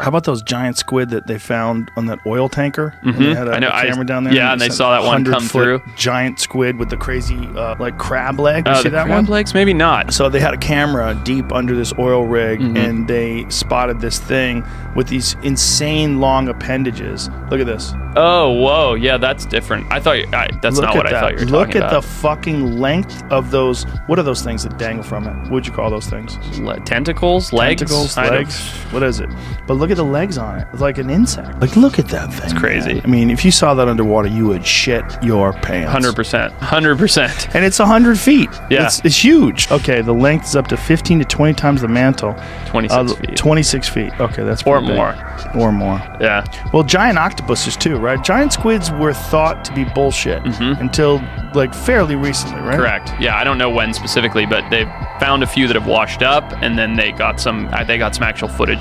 How about those giant squid that they found on that oil tanker? And They Mhm. had a, I know, a I- camera down there. yeah, and they sent saw that one come 100-foot through. Giant squid with the crazy uh, like crab leg. You Oh, see that crab one? legs? Maybe not. So they had a camera deep under this oil rig, Mhm. and they spotted this thing with these insane long appendages. Look at this. Oh, whoa. Yeah, that's different. I thought you, I, that's Look not at what I thought you were Look at the fucking length of those. What are those things that dangle from it? What would you call those things? Le- tentacles, legs, Tentacles, I legs. What is it? But look at the legs on it. It's like an insect. Like, look at that thing. It's crazy. I mean, if you saw that underwater, you would shit your pants. Hundred percent. Hundred percent. And it's 100 feet. Yeah. It's, it's huge. Okay, the length is up to 15 to 20 times the mantle. Twenty-six Uh, feet 26 feet. Okay, that's or pretty big. more. Or more. Yeah. Well, giant octopuses too, right? Giant squids were thought to be bullshit Mhm. until like fairly recently, right? Correct. Yeah, I don't know when specifically, but they found a few that have washed up, and then they got some. uh, They got some actual footage